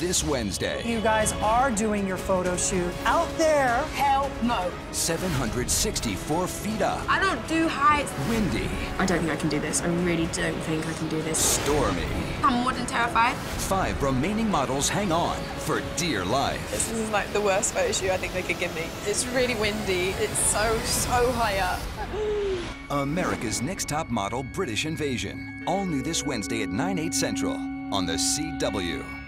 this Wednesday. You guys are doing your photo shoot out there. Hell no. 764 feet up. I don't do heights. Windy. I don't think I can do this. I really don't think I can do this. Stormy. I'm more than terrified. Five remaining models hang on for dear life. This is like the worst photo shoot I think they could give me. It's really windy. It's so, so high up. America's Next Top Model British Invasion. All new this Wednesday at 9, 8 central on the CW.